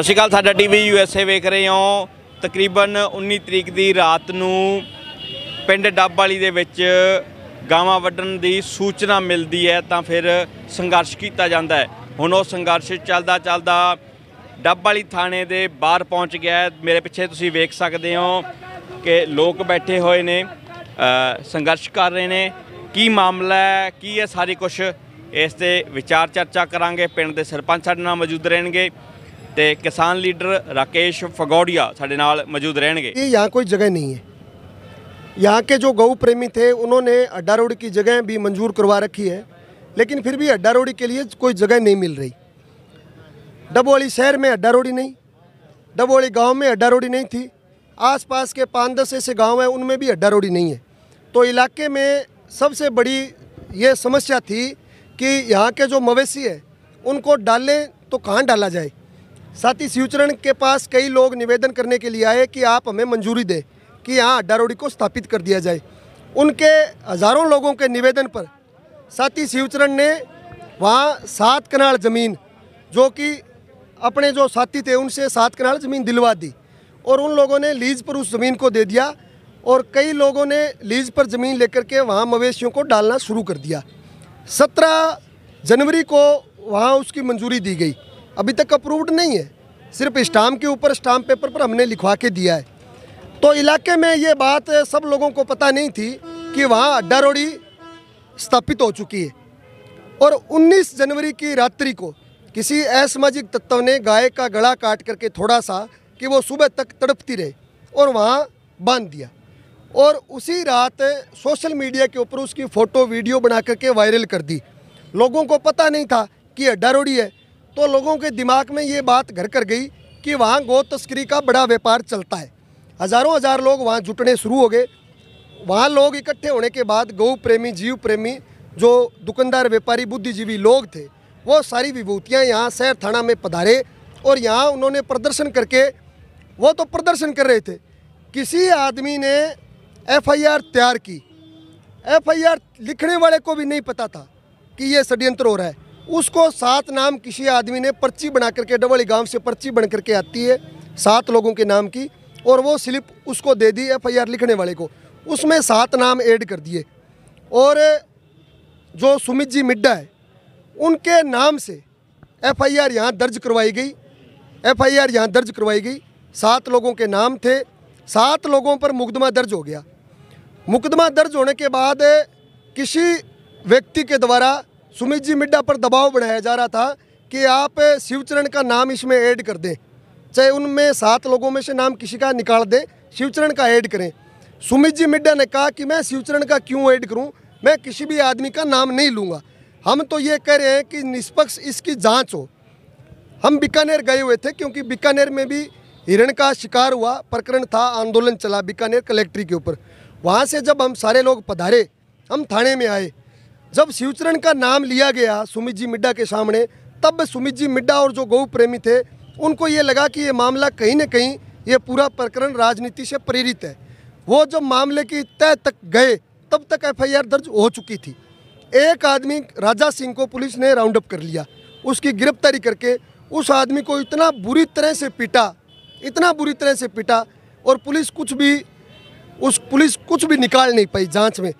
ਸਤਿ ਸ਼੍ਰੀ ਅਕਾਲ, ਸਾਡਾ TV USA ਵੇਖ ਰਹੇ ਹੋ। ਤਕਰੀਬਨ 19 ਤਰੀਕ ਦੀ ਰਾਤ ਨੂੰ ਪਿੰਡ ਡੱਬ ਵਾਲੀ ਦੇ ਵਿੱਚ ਗਾਵਾਂ ਵੱਢਣ ਦੀ ਸੂਚਨਾ ਮਿਲਦੀ ਹੈ, ਤਾਂ ਫਿਰ ਸੰਘਰਸ਼ ਕੀਤਾ ਜਾਂਦਾ ਹੈ। ਹੁਣ ਉਹ ਸੰਘਰਸ਼ ਚੱਲਦਾ ਚੱਲਦਾ ਡੱਬ ਵਾਲੀ ਥਾਣੇ ਦੇ ਬਾਹਰ ਪਹੁੰਚ ਗਿਆ ਮੇਰੇ ਪਿੱਛੇ ਤੁਸੀਂ ਵੇਖ ਸਕਦੇ ਹੋ ਕਿ ਲੋਕ ਬੈਠੇ ਹੋਏ ਨੇ ਸੰਘਰਸ਼ ਕਰ ਰਹੇ ਨੇ। ਕੀ ਮਾਮਲਾ ਹੈ, ਕੀ ਹੈ ਸਾਰੀ ਕੁਝ ਇਸ ਤੇ ਵਿਚਾਰ ਚਰਚਾ ਕਰਾਂਗੇ। ਪਿੰਡ ਦੇ ਸਰਪੰਚ ਸਾਡੇ ਨਾਲ ਮੌਜੂਦ ਰਹਿਣਗੇ। ਤੇ ਕਿਸਾਨ ਲੀਡਰ ਰਾਕੇਸ਼ ਫਗੌੜੀਆ ਸਾਡੇ ਨਾਲ ਮੌਜੂਦ ਰਹਿਣਗੇ ये यहाँ कोई जगह नहीं है यहाँ के जो गऊ प्रेमी थे उन्होंने अड्डा रोड की जगह भी मंजूर करवा रखी है लेकिन फिर भी अड्डा रोडी के लिए कोई जगह नहीं मिल रही डबोली शहर में अड्डा रोडी नहीं डबोली गांव में अड्डा रोडी नहीं थी आसपास के पाँच दस ऐसे गांव हैं उनमें भी अड्डा रोडी नहीं है तो इलाके में सबसे बड़ी ये समस्या थी कि यहाँ के जो मवेशी है उनको डालें तो कहाँ डाला जाए साथ ही शिवचरण के पास कई लोग निवेदन करने के लिए आए कि आप हमें मंजूरी दें कि यहाँ अड्डा रोडी को स्थापित कर दिया जाए। उनके हज़ारों लोगों के निवेदन पर साथ ही शिवचरण ने वहाँ सात कनाल ज़मीन, जो कि अपने जो साथी थे उनसे सात कनाल ज़मीन दिलवा दी और उन लोगों ने लीज पर उस ज़मीन को दे दिया और कई लोगों ने लीज पर ज़मीन लेकर के वहाँ मवेशियों को डालना शुरू कर दिया। सत्रह जनवरी को वहाँ उसकी मंजूरी दी गई। अभी तक अप्रूव्ड नहीं है। सिर्फ़ स्टाम्प के ऊपर स्टाम्प पेपर पर हमने लिखवा के दिया है। तो इलाके में ये बात सब लोगों को पता नहीं थी कि वहाँ अड्डा रोडी स्थापित हो चुकी है। और 19 जनवरी की रात्रि को किसी असामाजिक तत्व ने गाय का गला काट करके थोड़ा सा कि वो सुबह तक तड़पती रहे और वहाँ बाँध दिया। और उसी रात सोशल मीडिया के ऊपर उसकी फ़ोटो, वीडियो बना करके वायरल कर दी। लोगों को पता नहीं था कि अड्डा रोडी है। तो लोगों के दिमाग में ये बात घर कर गई कि वहाँ गौ तस्करी का बड़ा व्यापार चलता है। हज़ारों हज़ार लोग वहाँ जुटने शुरू हो गए। वहाँ लोग इकट्ठे होने के बाद गौ प्रेमी, जीव प्रेमी, जो दुकानदार, व्यापारी, बुद्धिजीवी लोग थे, वो सारी विभूतियाँ यहाँ शहर थाना में पधारे और यहाँ उन्होंने प्रदर्शन करके, वो तो प्रदर्शन कर रहे थे। किसी आदमी ने एफआईआर तैयार की। एफआईआर लिखने वाले को भी नहीं पता था कि ये षड्यंत्र हो रहा है। उसको सात नाम किसी आदमी ने पर्ची बना करके डबली गाँव से पर्ची बन करके आती है, सात लोगों के नाम की, और वो स्लिप उसको दे दी एफआईआर लिखने वाले को। उसमें सात नाम ऐड कर दिए। और जो सुमित जी मिड्डा है, उनके नाम से एफआईआर यहाँ दर्ज करवाई गई। एफआईआर यहाँ दर्ज करवाई गई। सात लोगों के नाम थे। सात लोगों पर मुकदमा दर्ज हो गया। मुकदमा दर्ज होने के बाद किसी व्यक्ति के द्वारा सुमित जी, मिड्डा पर दबाव बढ़ाया जा रहा था कि आप शिवचरण का नाम इसमें ऐड कर दें। चाहे उनमें सात लोगों में से नाम किसी का निकाल दें, शिवचरण का ऐड करें। सुमित जी, मिड्डा ने कहा कि मैं शिवचरण का क्यों ऐड करूँ? मैं किसी भी आदमी का नाम नहीं लूँगा। हम तो ये कह रहे हैं कि निष्पक्ष इसकी जाँच हो। हम बीकानेर गए हुए थे क्योंकि बीकानेर में भी हिरण का शिकार हुआ, प्रकरण था, आंदोलन चला बीकानेर कलेक्ट्री के ऊपर। वहाँ से जब हम सारे लोग पधारे, हम थाने में आए जब शिवचरण का नाम लिया गया सुमित जी मिड्डा के सामने, तब सुमित जी मिड्डा और जो गौ प्रेमी थे, उनको ये लगा कि ये मामला कहीं ना कहीं ये पूरा प्रकरण राजनीति से प्रेरित है। वो जब मामले की तय तक गए, तब तक एफआईआर दर्ज हो चुकी थी। एक आदमी राजा सिंह को पुलिस ने राउंड अप कर लिया। उसकी गिरफ्तारी करके उस आदमी को इतना बुरी तरह से पीटा, इतना बुरी तरह से पीटा और पुलिस कुछ भी, उस पुलिस कुछ भी निकाल नहीं पाई जाँच में।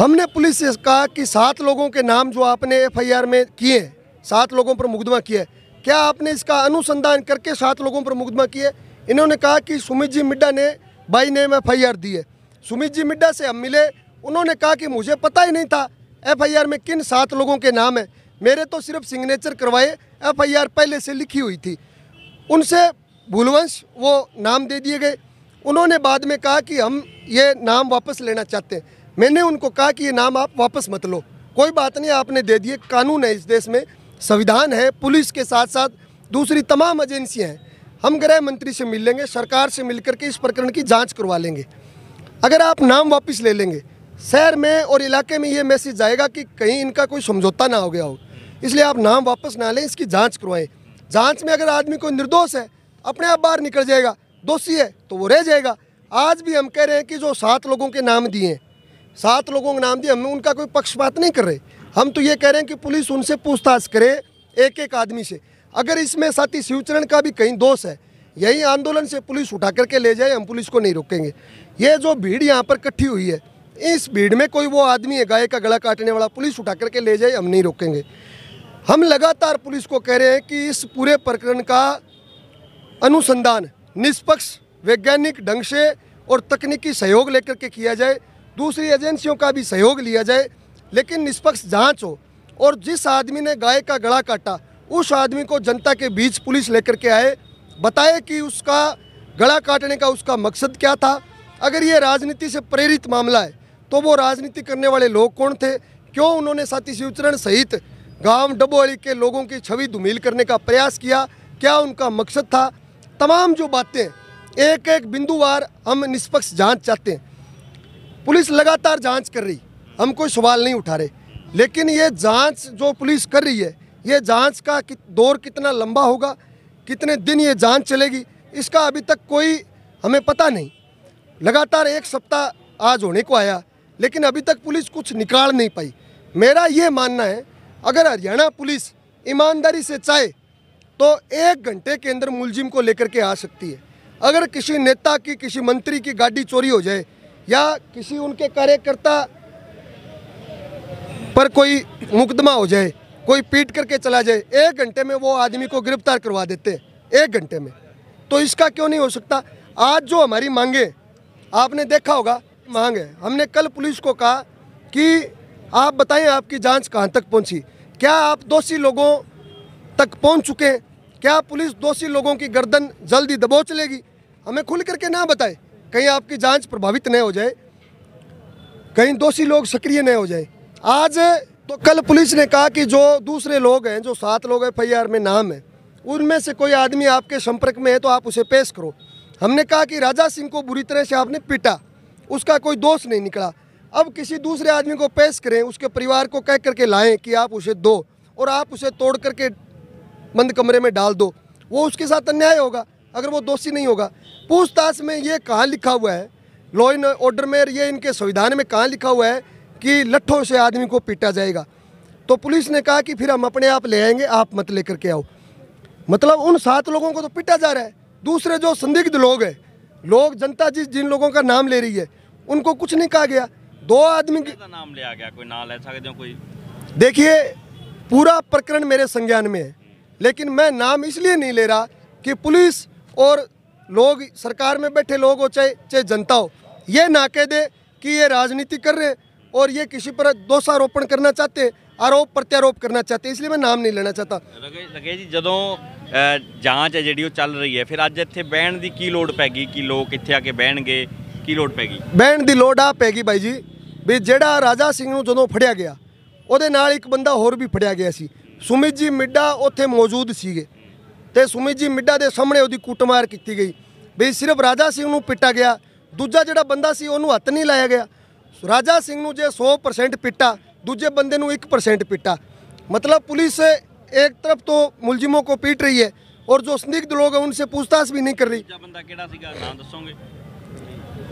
हमने पुलिस से कहा कि सात लोगों के नाम जो आपने एफआईआर में किए सात लोगों पर मुकदमा किया क्या आपने इसका अनुसंधान करके सात लोगों पर मुकदमा किए इन्होंने कहा कि सुमित जी मिड्डा ने by name F I R दी है। सुमित जी मिड्डा से हम मिले, उन्होंने कहा कि मुझे पता ही नहीं था एफआईआर में किन सात लोगों के नाम हैं। मेरे तो सिर्फ़ सिग्नेचर करवाए एफआईआर पहले से लिखी हुई थी। उनसे भूलवंश वो नाम दे दिए गए। उन्होंने बाद में कहा कि हम ये नाम वापस लेना चाहते हैं। मैंने उनको कहा कि ये नाम आप वापस मत लो। कोई बात नहीं, आपने दे दिए कानून है इस देश में, संविधान है, पुलिस के साथ साथ दूसरी तमाम एजेंसियाँ हैं। हम गृह मंत्री से मिल लेंगे, सरकार से मिलकर के इस प्रकरण की जाँच करवा लेंगे। अगर आप नाम वापस ले लेंगे, शहर में और इलाके में ये मैसेज जाएगा कि कहीं इनका कोई समझौता ना हो गया हो। इसलिए आप नाम वापस ना लें, इसकी जाँच करवाएँ। जाँच में अगर आदमी कोई निर्दोष है, अपने आप बाहर निकल जाएगा, दोषी है तो वो रह जाएगा। आज भी हम कह रहे हैं कि जो सात लोगों के नाम दिए हैं सात लोगों के नाम दिए हम उनका कोई पक्षपात नहीं कर रहे। हम तो ये कह रहे हैं कि पुलिस उनसे पूछताछ करे एक एक आदमी से। अगर इसमें साथी शिवचरण का भी कहीं दोष है, यही आंदोलन से पुलिस उठा करके ले जाए, हम पुलिस को नहीं रोकेंगे। ये जो भीड़ यहाँ पर इकट्ठी हुई है, इस भीड़ में कोई वो आदमी है, गाय का गला काटने वाला, पुलिस उठा करके ले जाए, हम नहीं रोकेंगे। हम लगातार पुलिस को कह रहे हैं कि इस पूरे प्रकरण का अनुसंधान निष्पक्ष, वैज्ञानिक ढंग से और तकनीकी सहयोग लेकर के किया जाए दूसरी एजेंसियों का भी सहयोग लिया जाए, लेकिन निष्पक्ष जाँच हो। और जिस आदमी ने गाय का गला काटा, उस आदमी को जनता के बीच पुलिस लेकर के आए। बताए कि उसका गला काटने का उसका मकसद क्या था? अगर ये राजनीति से प्रेरित मामला है तो वो राजनीति करने वाले लोग कौन थे? क्यों उन्होंने साथी शिवचरण सहित गाँव डबोली के लोगों की छवि धुमिल करने का प्रयास किया? क्या उनका मकसद था? तमाम जो बातें एक एक बिंदुवार हम निष्पक्ष जाँच चाहते हैं। पुलिस लगातार जाँच कर रही। हम कोई सवाल नहीं उठा रहे। लेकिन ये जाँच जो पुलिस कर रही है ये जाँच का कि, दौर कितना लंबा होगा कितने दिन ये जाँच चलेगी इसका अभी तक कोई हमें पता नहीं। लगातार एक सप्ताह आज होने को आया लेकिन अभी तक पुलिस कुछ निकाल नहीं पाई। मेरा ये मानना है अगर हरियाणा पुलिस ईमानदारी से चाहे तो एक घंटे के अंदर मुलजिम को लेकर के आ सकती है। अगर किसी नेता की किसी मंत्री की गाड़ी चोरी हो जाए या किसी उनके कार्यकर्ता पर कोई मुकदमा हो जाए, कोई पीट करके चला जाए, एक घंटे में वो आदमी को गिरफ़्तार करवा देते हैं एक घंटे में। तो इसका क्यों नहीं हो सकता? आज जो हमारी मांगे, आपने देखा होगा, मांग है। हमने कल पुलिस को कहा कि आप बताएँ आपकी जाँच कहाँ तक पहुँची। क्या आप दोषी लोगों तक पहुँच चुके हैं? क्या पुलिस दोषी लोगों की गर्दन जल्दी दबोच लेगी? हमें खुल करके ना बताए। कहीं आपकी जाँच प्रभावित न हो जाए, कहीं दोषी लोग सक्रिय न हो जाए। आज तो कल पुलिस ने कहा कि जो दूसरे लोग हैं, जो सात लोग एफ़ आई में नाम है, उनमें से कोई आदमी आपके संपर्क में है तो आप उसे पेश करो। हमने कहा कि राजा सिंह को बुरी तरह से आपने पीटा, उसका कोई दोष नहीं निकला। अब किसी दूसरे आदमी को पेश करें, उसके परिवार को कह करके लाएँ कि आप उसे दो और आप उसे तोड़ करके बंद कमरे में डाल दो, वो उसके साथ अन्याय होगा। अगर वो दोषी नहीं होगा। पूछताछ में ये कहाँ लिखा हुआ है? लॉ इन ऑर्डर में ये इनके संविधान में कहाँ लिखा हुआ है कि लट्ठों से आदमी को पीटा जाएगा? तो पुलिस ने कहा कि फिर हम अपने आप ले आएँगे आप मत लेकर के आओ। मतलब उन सात लोगों को तो पीटा जा रहा है। दूसरे जो संदिग्ध लोग हैं लोग जनता जिस जिन लोगों का नाम ले रही है उनको कुछ नहीं कहा गया। दो आदमी का नाम लिया गया? कोई नाल ऐसा जो कोई? देखिए पूरा प्रकरण मेरे संज्ञान में है। लेकिन मैं नाम इसलिए नहीं ले रहा कि पुलिस और लोग सरकार में बैठे लोग हो चाहे चाहे जनता हो ये ना कह दे कि ये राजनीति कर रहे हैं और ये किसी पर दोषारोपण करना चाहते हैं आरोप प्रत्यारोप करना चाहते हैं इसलिए मैं नाम नहीं लेना चाहता ਲਗੇ ਲਗੇ ਜੀ ਜਦੋਂ ਅ, ਜਾਂਚ ਹੈ ਜਿਹੜੀ ਉਹ ਚੱਲ ਰਹੀ ਹੈ ਫਿਰ ਅੱਜ ਇੱਥੇ ਬਹਿਣ ਦੀ ਕੀ ਲੋੜ ਪੈ ਗਈ ਕਿ ਲੋਕ ਇੱਥੇ ਆ ਕੇ ਬਹਿਣਗੇ ਕੀ ਲੋੜ ਪੈ ਗਈ ਬਹਿਣ ਦੀ ਲੋੜ ਆ ਪੈਗੀ ਬਾਈ ਜੀ ਵੀ ਜਿਹੜਾ ਰਾਜਾ ਸਿੰਘ ਨੂੰ ਜਦੋਂ ਫੜਿਆ ਗਿਆ ਉਹਦੇ ਨਾਲ ਇੱਕ ਬੰਦਾ ਹੋਰ ਵੀ ਫੜਿਆ ਗਿਆ ਸੀ ਸੁਮਿਤ ਜੀ ਮਿੱਡਾ ਉੱਥੇ ਮੌਜੂਦ ਸੀਗੇ ਤੇ ਸੁਮਿਤ ਜੀ ਮਿੱਡਾ ਦੇ ਸਾਹਮਣੇ ਉਹਦੀ ਕੁੱਟਮਾਰ ਕੀਤੀ ਗਈ ਵੀ ਸਿਰਫ ਰਾਜਾ ਸਿੰਘ ਨੂੰ ਪਿੱਟਾ ਗਿਆ ਦੂਜਾ ਜਿਹੜਾ ਬੰਦਾ ਸੀ ਉਹਨੂੰ ਹੱਥ ਨਹੀਂ ਲਾਇਆ ਗਿਆ ਰਾਜਾ ਸਿੰਘ ਨੂੰ ਜੇ 100% ਪਿੱਟਾ ਦੂਜੇ ਬੰਦੇ ਨੂੰ 1% ਪਿੱਟਾ मतलब पुलिस एक तरफ तो मुलजिमों को पीट रही है और जो संदिग्ध लोग हैं उनसे पूछताछ भी नहीं कर रही ਦੂਜਾ ਬੰਦਾ ਕਿਹੜਾ ਸੀਗਾ ਨਾਂ ਦੱਸੋਗੇ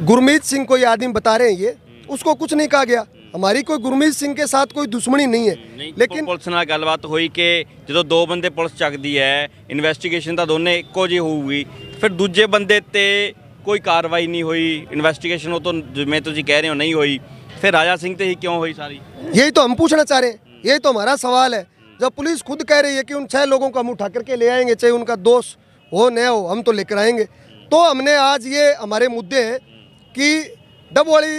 गुरमीत सिंह को ये आदमी बता रहे हैं ये उसको कुछ नहीं कहा गया हमारी कोई गुरमीत सिंह के साथ कोई दुश्मनी नहीं है ਨਹੀਂ लेकिन ਪੁਲਿਸ ਨਾਲ ਗੱਲਬਾਤ ਹੋਈ ਕਿ ਜਦੋਂ ਦੋ ਬੰਦੇ ਪੁਲਿਸ ਚੱਕਦੀ ਹੈ ਇਨਵੈਸਟੀਗੇਸ਼ਨ ਤਾਂ ਦੋਨੇ ਇੱਕੋ ਜਿਹੀ ਹੋਊਗੀ ਫਿਰ ਦੂਜੇ ਬੰਦੇ ਤੇ ਕੋਈ ਕਾਰਵਾਈ ਨਹੀਂ ਹੋਈ ਇਨਵੈਸਟੀਗੇਸ਼ਨ ਉਹ ਤੋਂ ਜਿਵੇਂ ਤੁਸੀਂ ਕਹਿ ਰਹੇ ਹੋ ਨਹੀਂ ਹੋਈ ਫਿਰ ਰਾਜਾ ਸਿੰਘ ਤੇ ਹੀ ਕਿਉਂ ਹੋਈ ਸਾਰੀ यही तो हम पूछना चाह रहे हैं यही तो हमारा सवाल है जब पुलिस खुद कह रही है कि उन छह लोगों को हम उठा करके ले आएंगे चाहे उनका दोष हो न हो हम तो लेकर आएंगे तो हमने आज ये हमारे मुद्दे हैं कि डबवाड़ी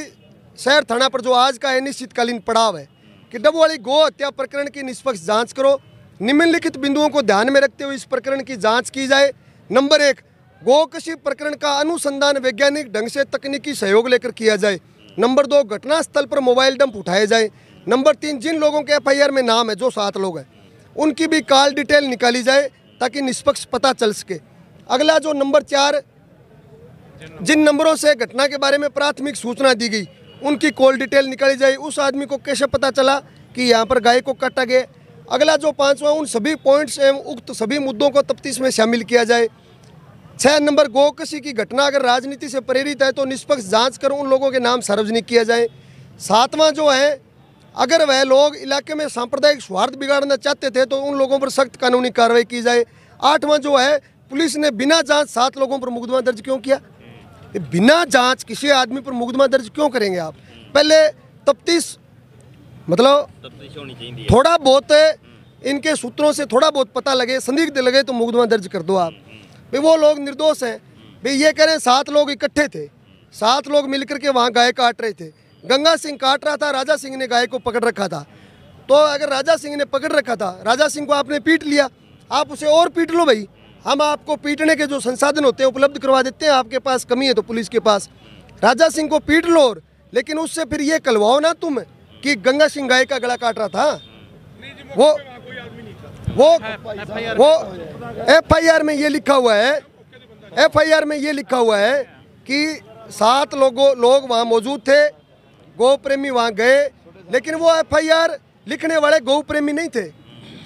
शहर थाना पर जो आज का अनिश्चितकालीन पड़ाव है, कि डबवाड़ी गौ हत्या प्रकरण की निष्पक्ष जाँच करो। निम्नलिखित बिंदुओं को ध्यान में रखते हुए इस प्रकरण की जाँच की जाए। नंबर एक, गोकशी प्रकरण का अनुसंधान वैज्ञानिक ढंग से तकनीकी सहयोग लेकर किया जाए। नंबर दो, घटनास्थल पर मोबाइल डंप उठाए जाए। नंबर तीन, जिन लोगों के एफआईआर में नाम है, जो सात लोग हैं, उनकी भी कॉल डिटेल निकाली जाए, ताकि निष्पक्ष पता चल सके। अगला जो नंबर चार, जिन नंबरों से घटना के बारे में प्राथमिक सूचना दी गई उनकी कॉल डिटेल निकाली जाए, उस आदमी को कैसे पता चला कि यहाँ पर गाय को काटा गया? अगला जो पांचवा, उन सभी पॉइंट्स एवं उक्त सभी मुद्दों को तफ्तीश में शामिल किया जाए। छः नंबर, गोकशी की घटना अगर राजनीति से प्रेरित है तो निष्पक्ष जाँच कर उन लोगों के नाम सार्वजनिक किया जाए। सातवां जो है, अगर वह लोग इलाके में सांप्रदायिक स्वार्थ बिगाड़ना चाहते थे तो उन लोगों पर सख्त कानूनी कार्रवाई की जाए। आठवां जो है, पुलिस ने बिना जाँच सात लोगों पर मुकदमा दर्ज क्यों किया? बिना जाँच किसी आदमी पर मुकदमा दर्ज क्यों करेंगे आप? पहले तफ्तीश मतलब थोड़ा बहुत इनके सूत्रों से थोड़ा बहुत पता लगे संदिग्ध लगे तो मुकदमा दर्ज कर दो आप। भाई वो लोग निर्दोष हैं। भाई ये कह रहे हैं सात लोग इकट्ठे थे। सात लोग मिलकर के वहाँ गाय काट रहे थे। गंगा सिंह काट रहा था राजा सिंह ने गाय को पकड़ रखा था। तो अगर राजा सिंह ने पकड़ रखा था राजा सिंह को आपने पीट लिया आप उसे और पीट लो भाई। हम आपको पीटने के जो संसाधन होते हैं, उपलब्ध करवा देते हैं, आपके पास कमी है तो पुलिस के पास। राजा सिंह को पीट लो लेकिन उससे फिर ये कलवाओ ना तुम कि गंगा सिंह गाय का गला काट रहा था। वो वो वो आर में ये लिखा हुआ है एफ़ आई आर में ये लिखा हुआ है कि सात लोगों, लोग वहाँ मौजूद थे गौ प्रेमी वहाँ गए, लेकिन वो एफ़ आई आर लिखने वाले गौ प्रेमी नहीं थे।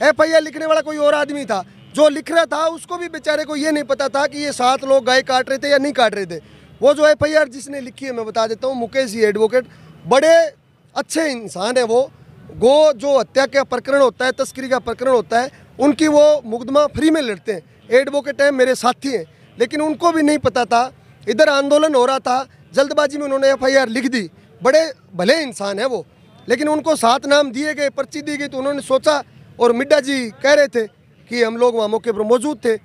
एफ़ आई आर लिखने वाला कोई और आदमी था। जो लिख रहा था, उसको भी बेचारे को ये नहीं पता था कि ये सात लोग गाय काट रहे थे या नहीं काट रहे थे। वो जो एफ़ आई जिसने लिखी है, मैं बता देता हूँ, मुकेश जी एडवोकेट बड़े अच्छे इंसान है वो। गो जो हत्या का प्रकरण होता है, तस्करी का प्रकरण होता है, उनकी वो मुकदमा फ्री में लड़ते हैं। एडवोकेट हैं, मेरे साथी हैं। लेकिन उनको भी नहीं पता था, इधर आंदोलन हो रहा था, जल्दबाजी में उन्होंने एफआईआर लिख दी। बड़े भले इंसान है वो। लेकिन उनको सात नाम दिए गए, पर्ची दी गई तो उन्होंने सोचा और मिड्डा जी कह रहे थे कि हम लोग वहाँ मौके पर मौजूद थे।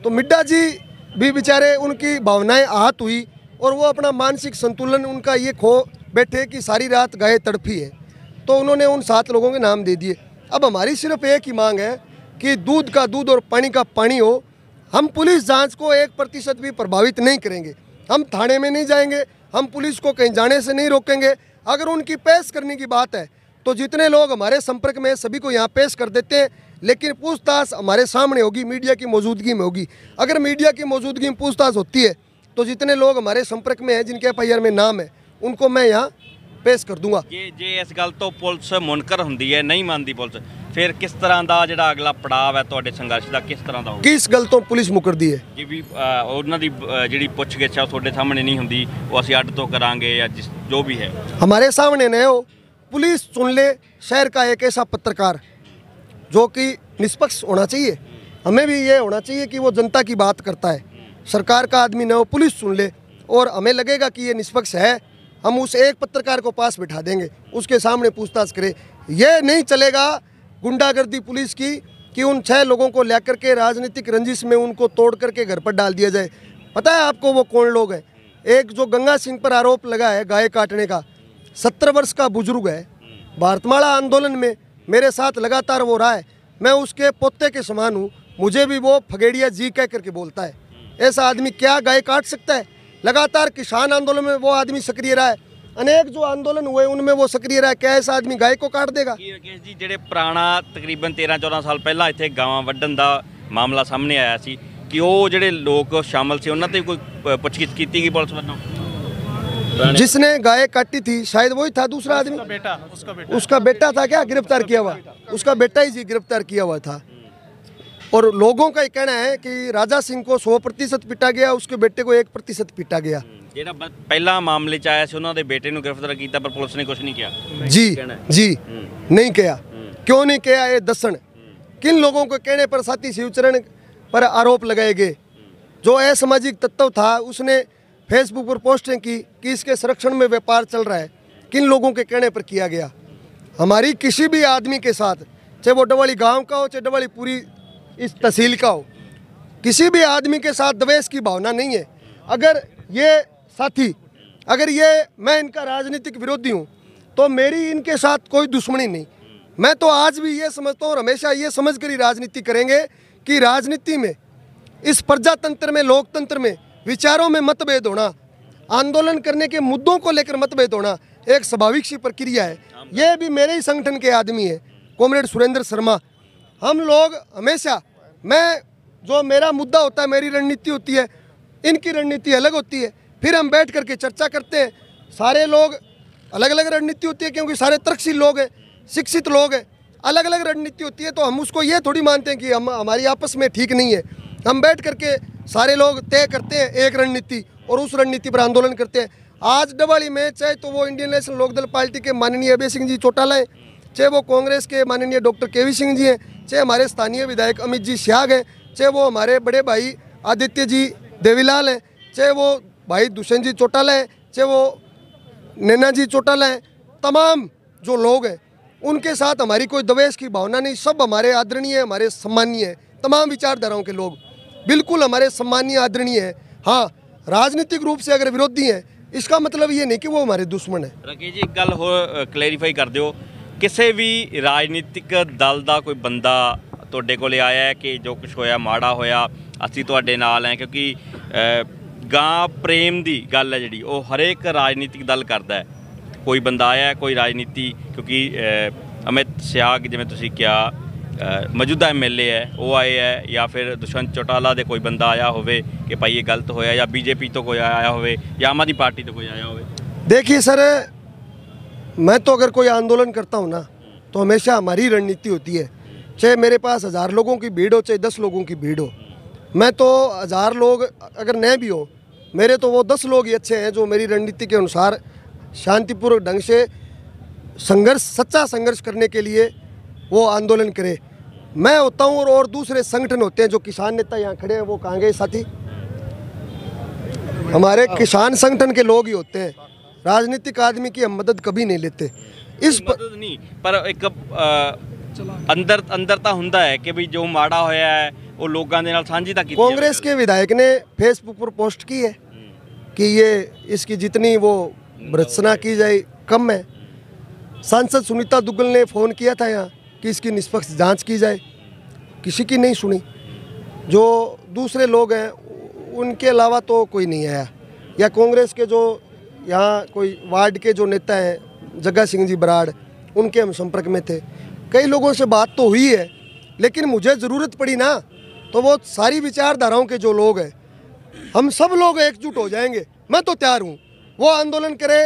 तो मिड्डा जी भी बेचारे उनकी भावनाएँ आहत हुई और वो अपना मानसिक संतुलन, उनका ये खो बैठे कि सारी रात गाय तड़फी है। तो उन्होंने उन सात लोगों के नाम दे दिए। अब हमारी सिर्फ़ एक ही मांग है कि दूध का दूध और पानी का पानी हो। हम पुलिस जाँच को एक प्रतिशत भी प्रभावित नहीं करेंगे। हम थाने में नहीं जाएँगे, हम पुलिस को कहीं जाने से नहीं रोकेंगे। अगर उनकी पेश करने की बात है तो जितने लोग हमारे संपर्क में सभी को यहाँ पेश कर देते हैं। लेकिन पूछताछ हमारे सामने होगी मीडिया की मौजूदगी में होगी अगर मीडिया की मौजूदगी में पूछताछ होती है तो जितने लोग हमारे संपर्क में हैं जिनके एफ में नाम है उनको मैं यहाँ पेश कर दूंगा ਜੇ ਜੇ ਇਸ ਗੱਲ ਤੋਂ ਪੁਲਿਸ ਮੁਨਕਰ ਹੁੰਦੀ ਹੈ ਨਹੀਂ ਮੰਨਦੀ ਪੁਲਿਸ ਫਿਰ ਕਿਸ ਤਰ੍ਹਾਂ ਦਾ ਜਿਹੜਾ ਅਗਲਾ ਪੜਾਅ ਹੈ ਤੁਹਾਡੇ ਸੰਘਰਸ਼ ਦਾ ਕਿਸ ਤਰ੍ਹਾਂ ਦਾ ਹੋਊਗਾ किस गलतों पुलिस मुकरदी है ਕਿ ਵੀ ਅ, ਉਹਨਾਂ ਦੀ ਅ, ਜਿਹੜੀ ਪੁੱਛਗਿੱਛ ਆ ਉਹ ਤੁਹਾਡੇ ਸਾਹਮਣੇ ਨਹੀਂ ਹੁੰਦੀ ਉਹ ਅਸੀਂ ਅੱਡ ਤੋਂ ਕਰਾਂਗੇ ਜਾਂ ਜਿਸ ਜੋ ਵੀ ਹੈ हमारे सामने न हो पुलिस चुन ले शहर का एक ऐसा पत्रकार जो कि निष्पक्ष होना चाहिए। हमें भी ये होना चाहिए कि वो जनता की बात करता है। सरकार का आदमी न हो, पुलिस चुन ले और हमें लगेगा कि ये निष्पक्ष है। हम उस एक पत्रकार को पास बिठा देंगे, उसके सामने पूछताछ करें। ये नहीं चलेगा गुंडागर्दी पुलिस की कि उन छह लोगों को लेकर के राजनीतिक रंजिश में उनको तोड़ करके घर पर डाल दिया जाए। पता है आपको वो कौन लोग हैं? एक जो गंगा सिंह पर आरोप लगा है गाय काटने का, सत्तर वर्ष का बुज़ुर्ग है। भारतमाला आंदोलन में मेरे साथ लगातार वो रहा है मैं उसके पोते के समान हूँ मुझे भी वो फगेड़िया जी कह करके बोलता है ऐसा आदमी क्या गाय काट सकता है लगातार किसान आंदोलन में वो आदमी सक्रिय रहा है अनेक जो आंदोलन हुए उनमें वो सक्रिय रहा है क्या ऐसा आदमी गाय को काट देगा ਕੀ ਰਕੇਸ਼ ਜੀ ਜਿਹੜੇ ਪੁਰਾਣਾ ਤਕਰੀਬਨ 13 14 ਸਾਲ ਪਹਿਲਾਂ ਇੱਥੇ ਗਾਵਾਂ ਵੱਢਣ ਦਾ ਮਾਮਲਾ ਸਾਹਮਣੇ ਆਇਆ ਸੀ ਕਿ ਉਹ ਜਿਹੜੇ ਲੋਕ ਸ਼ਾਮਲ ਸੀ ਉਹਨਾਂ ਤੇ ਕੋਈ ਪ- ਪੁੱਛਗਿੱਛ ਕੀਤੀ ਗਈ ਪੁਲਿਸ ਵੱਲੋਂ ਪੁਰਾਣੇ- जिसने गाय काटी थी शायद वही था दूसरा आदमी बेटा उसका बेटा उसका बेटा था क्या गिरफ्तार किया हुआ उसका बेटा ही जी गिरफ्तार किया हुआ था और लोगों का ये कहना है कि राजा सिंह को सौ प्रतिशत पीटा गया उसके बेटे को एक प्रतिशत पीटा गया ਜਿਹੜਾ ਬ- ਪਹਿਲਾਂ ਮਾਮਲੇ 'ਚ ਆਇਆ ਸੀ ਉਹਨਾਂ ਦੇ ਬੇਟੇ ਨੂੰ ਗ੍ਰਿਫਤਾਰ ਕੀਤਾ ਪਰ ਪੁਲਿਸ ਨੇ ਕੁਝ ਨਹੀਂ ਕੀਤਾ जी कहना जी नहीं किया क्यों नहीं किया ये दसन किन लोगों के कहने पर साथी शिवचरण पर आरोप लगाए गए जो असामाजिक तत्व था उसने फेसबुक पर पोस्टें की कि इसके संरक्षण में व्यापार चल रहा है, किन लोगों के कहने पर किया गया। हमारी किसी भी आदमी के साथ, चाहे वो डवाली गाँव का हो, चाहे डवाली पूरी इस तहसील का हो, किसी भी आदमी के साथ द्वेष की भावना नहीं है। अगर ये साथी, अगर ये मैं इनका राजनीतिक विरोधी हूँ तो मेरी इनके साथ कोई दुश्मनी नहीं। मैं तो आज भी ये समझता हूँ हमेशा ये समझ कर ही राजनीति करेंगे कि राजनीति में, इस प्रजातंत्र में, लोकतंत्र में विचारों में मतभेद होना, आंदोलन करने के मुद्दों को लेकर मतभेद होना एक स्वाभाविक सी प्रक्रिया है। ये भी मेरे ही संगठन के आदमी है, कॉमरेड सुरेंद्र शर्मा। हम लोग हमेशा, मैं, जो मेरा मुद्दा होता है, मेरी रणनीति होती है, इनकी रणनीति अलग होती है। फिर हम बैठ करके चर्चा करते हैं। सारे लोग अलग अलग रणनीति होती है क्योंकि सारे तर्कशील लोग हैं, शिक्षित लोग हैं। अलग अलग रणनीति होती है तो हम उसको ये थोड़ी मानते हैं कि हम, हमारी आपस में ठीक नहीं है। हम बैठ करके सारे लोग तय करते हैं एक रणनीति और उस रणनीति पर आंदोलन करते हैं। आज डबाली में, चाहे तो वो इंडियन नेशनल लोकदल पार्टी के माननीय अभय सिंह जी चौटाला हैं, चाहे वो कांग्रेस के माननीय डॉक्टर के सिंह जी हैं, चाहे हमारे स्थानीय विधायक अमित जी स्याग हैं, चाहे वो हमारे बड़े भाई आदित्य जी देवीलाल हैं, चाहे वो भाई दुष्यंत जी चौटाला हैं, चाहे वो नैना जी चौटाला हैं, तमाम जो लोग हैं, उनके साथ हमारी कोई द्वेष की भावना नहीं, सब हमारे आदरणीय, हमारे सम्मानीय हैं, तमाम विचारधाराओं के लोग। बिल्कुल हमारे सम्मानीय आदरणीय हैं हाँ राजनीतिक रूप से अगर विरोधी हैं इसका मतलब ये नहीं कि वो हमारे दुश्मन है ਰਕੇ ਜੀ ਇੱਕ ਗੱਲ ਹੋਰ ਕਲੈਰੀਫਾਈ ਕਰ ਦਿਓ ਕਿਸੇ ਵੀ ਰਾਜਨੀਤਿਕ ਦਲ ਦਾ ਕੋਈ ਬੰਦਾ ਤੁਹਾਡੇ ਕੋਲੇ ਆਇਆ ਹੈ ਕਿ ਜੋ ਕੁਝ ਹੋਇਆ ਮਾੜਾ ਹੋਇਆ ਅਸੀਂ ਤੁਹਾਡੇ ਨਾਲ ਹੈ ਕਿਉਂਕਿ ਅ, ਗਾਂ ਪ੍ਰੇਮ ਦੀ ਗੱਲ ਹੈ ਜਿਹੜੀ ਉਹ ਹਰੇਕ ਰਾਜਨੀਤਿਕ ਦਲ ਕਰਦਾ ਹੈ ਕੋਈ ਬੰਦਾ ਆਇਆ ਹੈ, ਕੋਈ ਰਾਜਨੀਤੀ ਕਿਉਂਕਿ ਅ, ਅਮਿਤ ਸਿਆਗ ਜਿਵੇਂ ਤੁਸੀਂ ਕਿਹਾ ਅ, ਮੌਜੂਦਾ ਐਮਐਲਏ ਹੈ ਉਹ ਆਏ ਹੈ ਜਾਂ ਫਿਰ ਦੁਸ਼ਵੰਤ ਚੌਟਾਲਾ ਦੇ ਕੋਈ ਬੰਦਾ ਆਇਆ ਹੋਵੇ ਕਿ ਭਾਈ ਇਹ ਗਲਤ ਹੋਇਆ ਜਾਂ ਬੀਜੇਪੀ ਤੋਂ ਕੋਈ ਆਇਆ ਹੋਵੇ ਜਾਂ ਆਮ ਆਦਮੀ ਪਾਰਟੀ ਤੋਂ ਕੋਈ ਆਇਆ ਹੋਵੇ देखिए सर मैं तो अगर कोई आंदोलन करता हूँ ना तो हमेशा हमारी रणनीति होती है चाहे मेरे पास हज़ार लोगों की भीड़ हो चाहे दस लोगों की भीड़ हो मैं तो हज़ार लोग अगर न भी हो मेरे तो वो दस लोग ही अच्छे हैं जो मेरी रणनीति के अनुसार शांतिपूर्वक ढंग से संघर्ष सच्चा संघर्ष करने के लिए वो आंदोलन करे मैं होता हूँ और, और दूसरे संगठन होते हैं जो किसान नेता यहाँ खड़े हैं वो कहाँ गए साथी हमारे किसान संगठन के लोग ही होते हैं राजनीतिक आदमी की हम मदद कभी नहीं लेते इस प... ਮਦਦ ਨਹੀਂ ਪਰ ਇੱਕ ਅ, ਅੰਦਰ ਅੰਦਰ ਤਾਂ ਹੁੰਦਾ ਹੈ ਕਿ ਵੀ ਜੋ ਮਾੜਾ ਹੋਇਆ ਹੈ ਉਹ ਲੋਕਾਂ ਦੇ ਨਾਲ ਸਾਂਝੀ ਤਾਂ ਕੀਤੀ कांग्रेस के विधायक ने फेसबुक पर पोस्ट की है कि ये इसकी जितनी वो भर्त्सना की जाए कम है सांसद सुनीता दुग्गल ने फ़ोन किया था यहाँ कि इसकी निष्पक्ष जाँच की जाए, किसी की नहीं सुनी। जो दूसरे लोग हैं, उनके अलावा तो कोई नहीं आया। या कांग्रेस के जो यहाँ कोई वार्ड के जो नेता हैं, जग्गा सिंह जी बराड़, उनके हम संपर्क में थे। कई लोगों से बात तो हुई है, लेकिन मुझे ज़रूरत पड़ी ना तो वो सारी विचारधाराओं के जो लोग हैं, हम सब लोग एकजुट हो जाएँगे। मैं तो तैयार हूँ। वो आंदोलन करे,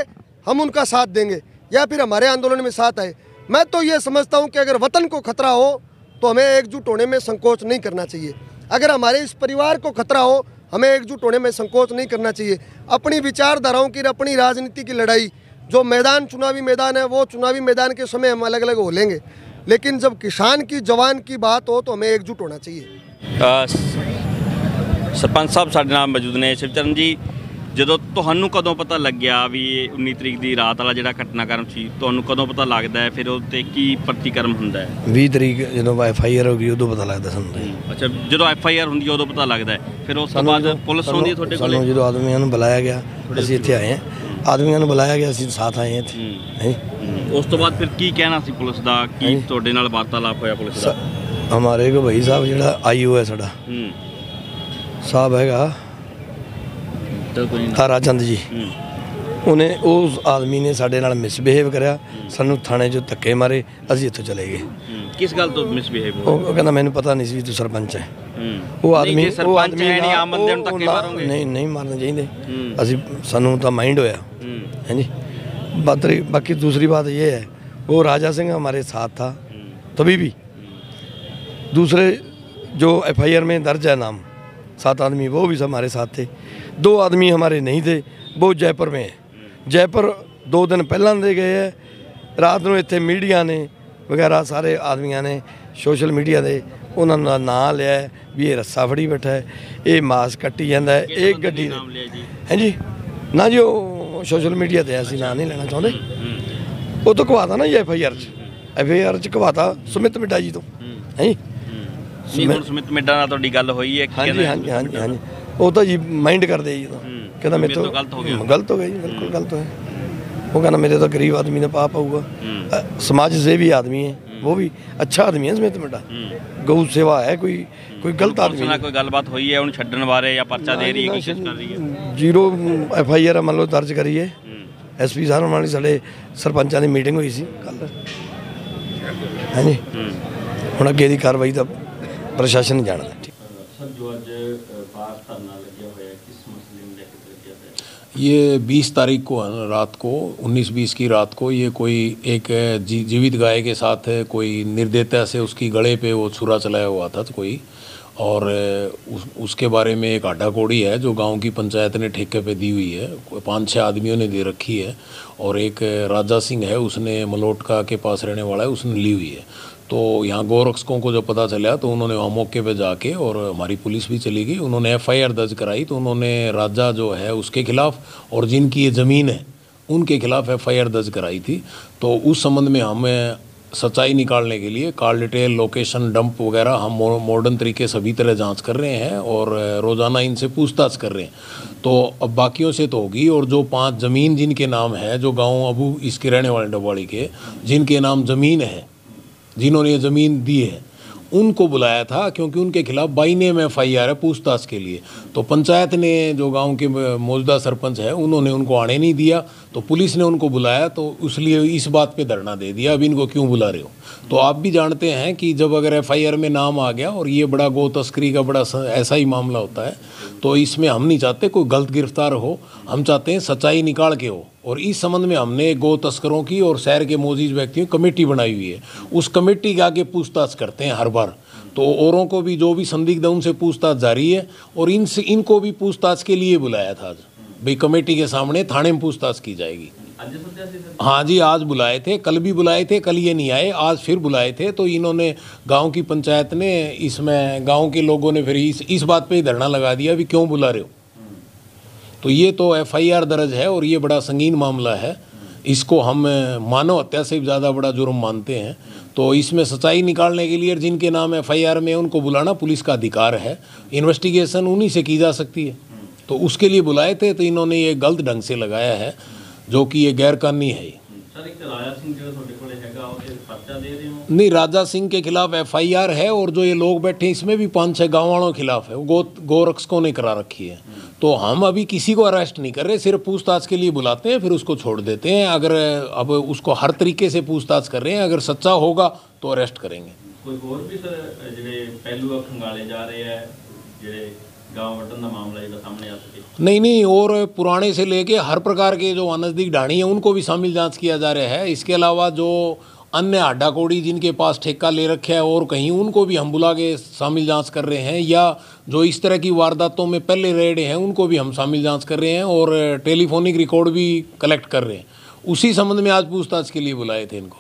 हम उनका साथ देंगे। या फिर हमारे आंदोलन में साथ आए। मैं तो ये समझता हूँ कि अगर वतन को खतरा हो तो हमें एकजुट होने में संकोच नहीं करना चाहिए। अगर हमारे इस परिवार को खतरा हो, हमें एकजुट होने में संकोच नहीं करना चाहिए। अपनी विचारधाराओं की, अपनी राजनीति की लड़ाई, जो मैदान, चुनावी मैदान है, वो चुनावी मैदान के समय हम अलग अलग हो लेंगे। लेकिन जब किसान की, जवान की बात हो तो हमें एकजुट होना चाहिए। सरपंच साहब, साढ़े नाम मौजूद ने शिवचरण जी ਜਦੋਂ ਤੁਹਾਨੂੰ ਕਦੋਂ ਪਤਾ ਲੱਗਿਆ ਵੀ ਇਹ 19 ਤਰੀਕ ਦੀ ਰਾਤ ਵਾਲਾ ਜਿਹੜਾ ਘਟਨਾਕ੍ਰਮ ਸੀ ਤੁਹਾਨੂੰ ਕਦੋਂ ਪਤਾ ਲੱਗਦਾ ਹੈ? ਫਿਰ ਉਹ ਤੇ ਕੀ ਪ੍ਰਤੀਕਰਮ ਹੁੰਦਾ ਹੈ? 20 ਤਰੀਕ ਜਦੋਂ ਆਰ ਹੋ ਗਈ ਉਦੋਂ ਪਤਾ ਲੱਗਦਾ ਸਾਨੂੰ ਤਾਂ। ਅੱਛਾ ਜਦੋਂ ਐਫ ਆਈ ਆਰ ਹੁੰਦੀ ਹੈ ਉਦੋਂ ਪਤਾ ਲੱਗਦਾ ਹੈ। ਫਿਰ ਉਸ ਤੋਂ ਬਾਅਦ ਪੁਲਿਸ ਆਉਂਦੀ ਹੈ ਤੁਹਾਡੇ ਸਾਨੂੰ ਕੋਲੇ? ਜਦੋਂ ਆਦਮੀਆਂ ਨੂੰ ਬੁਲਾਇਆ ਗਿਆ ਅਸੀਂ ਇੱਥੇ ਆਏ ਹਾਂ। ਆਦਮੀਆਂ ਨੂੰ ਬੁਲਾਇਆ ਗਿਆ ਅਸੀਂ ਸਾਥ ਆਏ ਹਾਂ ਇੱਥੇ। ਹੂੰ। ਉਸ ਤੋਂ ਬਾਅਦ ਫਿਰ ਕੀ ਕਹਿਣਾ ਸੀ ਪੁਲਿਸ ਦਾ? ਕੀ। ਤੁਹਾਡੇ ਨਾਲ ਵਾਰਤਾਲਾਪ ਹੋਇਆ ਪੁਲਿਸ ਦਾ? ਹਮਾਰੇ ਕੋ ਭਾਈ ਸਾਹਿਬ ਜਿਹੜਾ ਆਈਓ ਹੈ ਸਾਡਾ। ਹੂੰ। ਸਾਹਿਬ ਹੈਗਾ। ਤਾਰਾ ਚੰਦ ਜੀ ਉਹਨੇ ਉਸ ਆਦਮੀ ਨੇ ਸਾਡੇ ਨਾਲ ਮਿਸਬਿਹੇਵ ਕਰਿਆ ਸਾਨੂੰ ਥਾਣੇ 'ਚੋਂ ਧੱਕੇ ਮਾਰੇ ਅਸੀਂ ਇੱਥੋਂ ਚਲੇ ਗਏ ਕਿਸ ਗੱਲ ਤੋਂ ਮਿਸਬਿਹੇਵ ਉਹ ਕਹਿੰਦਾ ਮੈਨੂੰ ਪਤਾ ਨਹੀਂ ਸੀ ਵੀ ਤੂੰ ਸਰਪੰਚ ਹੈ ਉਹ ਆਦਮੀ ਉਹ ਆਦਮੀ ਨਹੀਂ ਆਮ ਬੰਦੇ ਨੂੰ ਧੱਕੇ ਮਾਰੋਗੇ ਨਹੀਂ ਨਹੀਂ ਮਾਰਨੇ ਚਾਹੀਦੇ ਅਸੀਂ ਸਾਨੂੰ ਤਾਂ ਮਾਈਂਡ ਹੋਇਆ ਹਾਂਜੀ बातरी बाकी दूसरी बात ये है वो राजा सिंह हमारे साथ था तभी भी दूसरे जो एफआईआर में दर्ज है नाम सात आदमी वो भी हमारे साथ थे दो आदमी हमारे नहीं थे वो जयपुर में है जयपुर दो दिन पहला दे गए है ਰਾਤ ਨੂੰ ਇੱਥੇ ਮੀਡੀਆ ਨੇ ਵਗੈਰਾ ਸਾਰੇ ਆਦਮੀਆਂ ਨੇ ਸੋਸ਼ਲ ਮੀਡੀਆ ਦੇ ਉਹਨਾਂ ਦਾ ਨਾਂ ਲਿਆ ਹੈ ਵੀ ਇਹ ਰੱਸਾ ਫੜੀ ਬੈਠਾ ਹੈ ਇਹ ਮਾਸ ਕੱਟੀ ਜਾਂਦਾ ਹੈ ਇਹ ਗੱਡੀ ਨਾਮ ਲਿਆ ਜੀ ਹਾਂਜੀ ਨਾ ਜੀ ਉਹ ਸੋਸ਼ਲ ਮੀਡੀਆ ਤੇ ਅਸੀਂ ਨਾਂ ਨਹੀਂ ਲੈਣਾ ਚਾਹੁੰਦੇ ਹੂੰ ਉਹ ਤੋਂ ਕਵਾਤਾ ਨਾ ਜੀ ਐਫ ਆਈ ਆਰ ਚ ਐਫ ਆਈ ਆਰ ਚ ਕਵਾਤਾ ਸੁਮਿਤ ਮਿੱਡਾ ਜੀ ਤੋਂ ਹੂੰ ਹੈ ਜੀ ਨਹੀਂ ਹੁਣ ਸੁਮਿਤ ਮਿੱਡਾ ਨਾਲ ਤੁਹਾਡੀ ਗੱਲ ਹੋਈ ਹੈ ਕੀ ਹਾਂਜੀ ਕਹਿੰਦਾ ਹਾਂਜੀ ਹਾਂਜੀ ਹਾਂਜੀ ਉਹ ਤਾਂ ਜੀ ਮਾਈਂਡ ਕਰਦੇ ਜੀ ਤਾਂ। ਕਹਿੰਦਾ ਮੇਰੇ ਤੋਂ ਗਲਤ ਹੋ ਗਿਆ। ਜੀ ਬਿਲਕੁਲ ਗਲਤ ਹੋਇਆ। ਉਹ ਕਹਿੰਦਾ ਮੇਰੇ ਤਾਂ ਗਰੀਬ ਆਦਮੀ ਦਾ ਪਾਪ ਆਊਗਾ। ਸਮਾਜ ਜੇ ਵੀ ਆਦਮੀ ਹੈ ਉਹ ਵੀ ਅੱਛਾ ਆਦਮੀ ਹੈ ਸਮੇਤ ਮਿੰਟਾ ਗਊ ਸੇਵਾ ਹੈ ਕੋਈ ਕੋਈ ਗਲਤ ਆਦਮੀ ਨਹੀਂ। ਕੋਈ ਗੱਲਬਾਤ ਹੋਈ ਹੈ ਉਹਨੂੰ ਛੱਡਣ ਬਾਰੇ ਜਾਂ ਪਰਚਾ ਦੇ ਰਹੀ ਹੈ ਕੋਸ਼ਿਸ਼ ਕਰ ਰਹੀ ਹੈ? ਜ਼ੀਰੋ ਐਫ ਆਈ ਆਰ ਮੰਨ ਲਓ ਦਰਜ ਕਰੀਏ ਹੈ। ਐਸਪੀ ਸਾਹਿਬ ਨਾਲ ਸਾਡੇ ਸਰਪੰਚਾਂ ਦੀ ਮੀਟਿੰਗ ਹੋਈ ਸੀ ਕੱਲ ਹਾਂਜੀ। ਹੁਣ ਅੱਗੇ ਦੀ ਕਾਰਵਾਈ ਦਾ ਪ੍ਰਸ਼ਾਸਨ ਜਾਣਦਾ। ये 20 तारीख को है रात को 19-20 की रात को ये कोई एक जी, जीवित गाय के साथ कोई निर्दयता से उसकी गले पे वो छुरा चलाया हुआ था तो कोई और उस, उसके बारे में एक आडा कोड़ी है जो गाँव की पंचायत ने ठेके पे दी हुई है पाँच छः आदमियों ने दे रखी है और एक राजा सिंह है उसने मलोटका के पास रहने वाला है उसने ली हुई है। तो यहाँ गोरक्षकों को जब पता चला तो उन्होंने वहाँ मौके पर जाके और हमारी पुलिस भी चली गई। उन्होंने एफआईआर दर्ज कराई तो उन्होंने राजा जो है उसके खिलाफ और जिनकी ये ज़मीन है, उनके खिलाफ एफआईआर दर्ज कराई थी। तो उस संबंध में हमें सच्चाई निकालने के लिए कार डिटेल, लोकेशन, डंप वगैरह हम मॉडर्न तरीके से सभी तरह जाँच कर रहे हैं और रोज़ाना इनसे पूछताछ कर रहे हैं। तो अब बाकियों से तो होगी और जो पाँच ज़मीन जिनके नाम है, जो गाँव अबू इसके रहने वाले डबवाड़ी के, जिनके नाम ज़मीन है जिन्होंने ये ज़मीन दी है, उनको बुलाया था क्योंकि उनके खिलाफ by name F I R है पूछताछ के लिए। तो पंचायत ने जो गाँव के मौजूदा सरपंच है, उन्होंने उनको आने नहीं दिया तो पुलिस ने उनको बुलाया तो इसलिए इस बात पे धरना दे दिया, अब इनको क्यों बुला रहे हो? तो आप भी जानते हैं कि जब अगर एफ़ आई आर में नाम आ गया, और ये बड़ा गो तस्करी का बड़ा ऐसा ही मामला होता है तो इसमें हम नहीं चाहते कोई गलत गिरफ़्तार हो, हम चाहते हैं सच्चाई निकाल के हो। और इस संबंध में हमने गो तस्करों की और शहर के मोजीज व्यक्तियों की कमेटी बनाई हुई है। उस कमेटी के आगे पूछताछ करते हैं हर बार। तो औरों को भी जो भी संदिग्ध है उनसे पूछताछ जारी है और इनसे इनको भी पूछताछ के लिए बुलाया था आज। भाई कमेटी के सामने थाने में पूछताछ की जाएगी। हाँ जी आज बुलाए थे कल भी बुलाए थे कल ये नहीं आए आज फिर बुलाए थे तो इन्होंने गाँव की पंचायत ने इसमें गाँव के लोगों ने फिर इस इस बात पे ही धरना लगा दिया भी क्यों बुला रहे हो? तो ये तो एफआईआर दर्ज है और ये बड़ा संगीन मामला है। इसको हम मानव हत्या से भी ज़्यादा बड़ा जुर्म मानते हैं। तो इसमें सच्चाई निकालने के लिए जिनके नाम एफ़ आई आर में उनको बुलाना पुलिस का अधिकार है। इन्वेस्टिगेशन उन्हीं से की जा सकती है। तो उसके लिए बुलाए थे तो इन्होंने ये गलत ढंग से लगाया है, जो कि ये गैरकानूनी है ਸਰ ਇੱਕ ਰਾਜਾ ਸਿੰਘ ਜਿਹੜਾ ਤੁਹਾਡੇ ਕੋਲੇ ਹੈਗਾ ਉਹ ਇਹ ਪਰਚਾ ਦੇ ਰਹੇ ਹੋ नहीं राजा सिंह के खिलाफ एफआईआर है और जो ये लोग बैठे हैं इसमें भी पांच छह गांव वालों के खिलाफ है वो गो गोरक्षकों ने करा रखी है तो हम अभी किसी को अरेस्ट नहीं कर रहे सिर्फ पूछताछ के लिए बुलाते हैं फिर उसको छोड़ देते हैं अगर अब उसको हर तरीके से पूछताछ कर रहे हैं अगर सच्चा होगा तो अरेस्ट करेंगे ਕੋਈ ਹੋਰ ਵੀ ਸਰ ਜਿਹੜੇ ਪਹਿਲੂ ਆ ਖੰਗਾਲੇ ਜਾ ਰਹੇ ਆ ਜਿਹੜੇ नहीं नहीं, और पुराने से लेके हर प्रकार के जो अनजदीक ढाणी है, उनको भी शामिल जाँच किया जा रहा है। इसके अलावा जो अन्य आड्डा कोड़ी जिनके पास ठेका ले रखे है और कहीं, उनको भी हम बुला के शामिल जाँच कर रहे हैं, या जो इस तरह की वारदातों में पहले रेड हैं, उनको भी हम शामिल जाँच कर रहे हैं और टेलीफोनिक रिकॉर्ड भी कलेक्ट कर रहे हैं। उसी संबंध में आज पूछताछ के लिए बुलाए थे इनको।